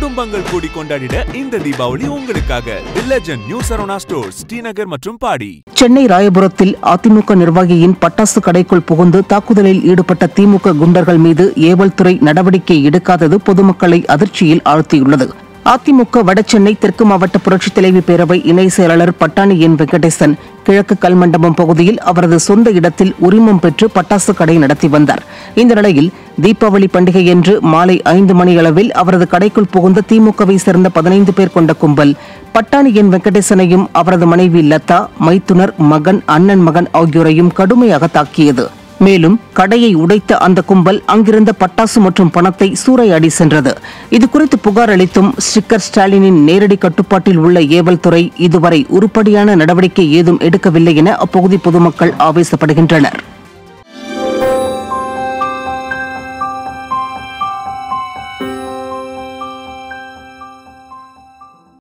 குடும்பங்கள் கூடி கொண்டாடிட இந்த தீபாவளி உங்களுக்காக. வில்லஜன் நியூ சரோனா ஸ்டோர்ஸ் ஸ்ரீநகர் மற்றும் பாடி. சென்னை ராயபுரத்தில் அதிமுக நிர்வாகியின் பட்டாசு கடைக்குள் புகுந்து தாக்குதலில் ஈடுபட்ட திமுக குண்டர்கள் மீது ஏவல் துறை நடவடிக்கை எடுக்காதது பொதுமக்களை அதிர்ச்சியில் ஆழ்த்தியுள்ளது. அதிமுக வடசென்னை தெற்கு மாவட்ட புரட்சித் தலைவி பேரவை இணை செயலாளர் பட்டாணி என் வெங்கடேசன் கிழக்கு கல்மண்டபம் பகுதியில் அவரது சொந்த இடத்தில் உரிமம் பெற்று பட்டாசு கடை நடத்தி வந்தார். இந்த நிலையில் தீபாவளி பண்டிகையன்று மாலை ஐந்து மணியளவில் அவரது கடைக்குள் புகுந்த திமுகவை சேர்ந்த பதினைந்து பேர் கொண்ட கும்பல் பட்டாணி என் வெங்கடேசனையும் அவரது மனைவி லதா மைத்துனர் மகன் அண்ணன் மகன் ஆகியோரையும் கடுமையாக தாக்கியது. மேலும் கடையை உடைத்த அந்த கும்பல் அங்கிருந்த பட்டாசு மற்றும் பணத்தை சூறையாடி சென்றது. இதுகுறித்து புகார் அளித்தும் ஸ்டிக்கர் ஸ்டாலினின் நேரடி கட்டுப்பாட்டில் உள்ள ஏவல் துறை இதுவரை உருப்படியான நடவடிக்கை ஏதும் எடுக்கவில்லை என அப்பகுதி பொதுமக்கள் ஆவேசப்படுகின்றனர்.